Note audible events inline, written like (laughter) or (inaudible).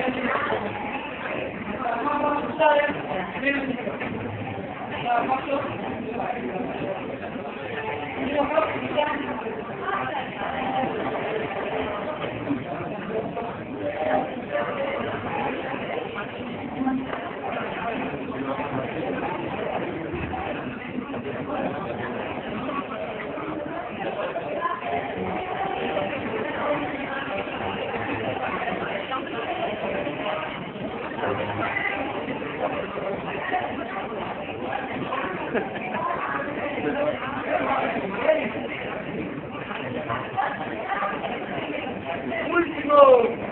Thank (laughs) you. Último.